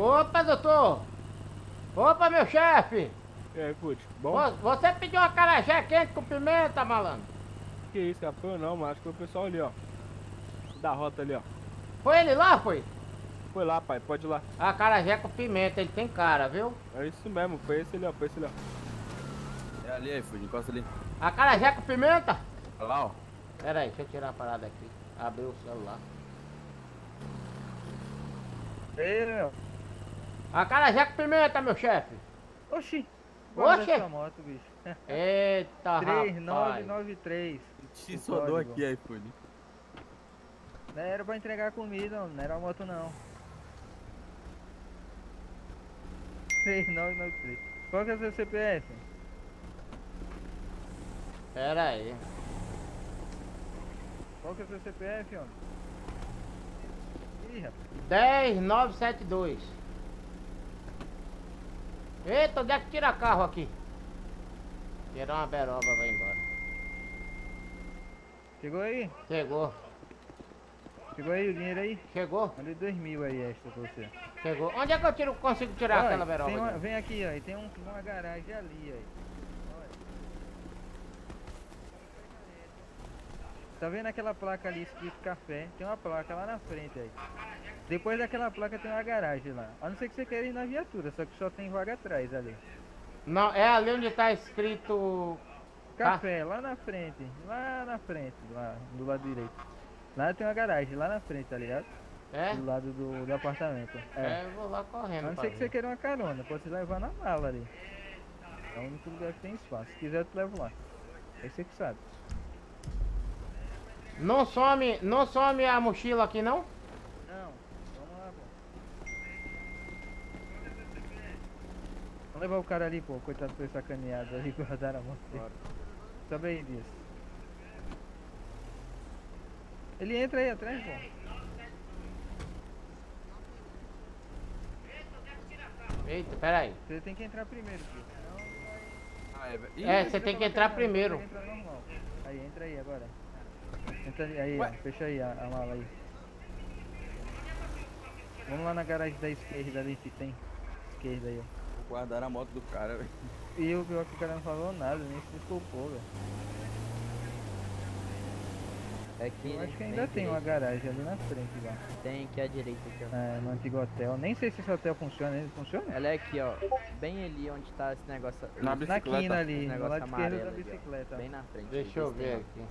Opa, doutor! Opa, meu chefe! E aí, putz, bom? Vo- Você pediu uma carajé quente com pimenta, malandro? Que isso, cara? Foi eu não, mas acho que foi o pessoal ali, ó. Da rota ali, ó. Foi ele lá, foi? Foi lá, pai, pode ir lá. A carajé com pimenta, ele tem cara, viu? É isso mesmo, foi esse ali, ó, foi esse ali, ó. É ali, iFood, encosta ali. A carajé com pimenta? Olha lá, ó. Pera aí, deixa eu tirar a parada aqui. Abrir o celular. Ei, meu. A carajé com pimenta, meu chefe. Oxi. Oxi. Essa moto, bicho. Eita, rapaz. 3993. Te código. aqui, iFood. Não era pra entregar comida, não era uma moto não. 3993. Qual que é o seu CPF? Pera aí. Qual que é o seu CPF, homem? Ih, rapaz. 10972. Eita, onde é que tira carro aqui? Tirar uma beroba, vai embora. Chegou aí? Chegou, Chegou aí o dinheiro aí? chegou, Mandei dois mil aí extra pra você. chegou. Onde é que eu tiro, consigo tirar Olha, aquela beroba? uma- vem aqui, ó. Tem um- uma garagem ali, aí. Olha. Tá vendo aquela placa ali escrito café? Tem uma placa lá na frente aí. Depois daquela placa tem uma garagem lá. A não ser que você queira ir na viatura, só que só tem vaga atrás ali. Não, é ali onde tá escrito. Café, lá na frente. Lá na frente, lá do lado direito. Lá tem uma garagem, lá na frente, tá ligado? É? Do lado do, do apartamento. É, eu vou lá A correndo. não pra ser que você queira uma carona, pode se levar na mala ali. É o único lugar que tem espaço. Se quiser, eu te levo lá. Aí você que sabe. Não some, não some a mochila aqui não? Não, vamos lá, pô. Vamos levar o cara ali, pô. Coitado foi sacaneado ali, guardaram a moto dele. Sobe aí, Dias. Ele entra aí atrás, pô. Eita, pera aí. Você tem que entrar primeiro, ele vai... Ah, é, É, você precisa tem que entrar primeiro. entrar. Aí, entra aí agora. Entra ali, aí. Ué? Fecha aí a, a mala aí. Vamos lá na garagem da esquerda ali que tem. Esquerda aí, ó. Guardaram a moto do cara, velho. E o pior é que o cara não falou nada, nem se desculpou, velho. É que Eu acho que ainda tem uma garagem ali na frente lá. Tem aqui à direita aqui, ó. É, no antigo hotel. Nem sei se esse hotel funciona, ele funciona? Ela é aqui, ó. Bem ali onde tá esse negócio. Na Na bicicleta. quina ali, esse no negócio lado esquerdo da ali, bicicleta. Bem na frente. Deixa eu ver aqui.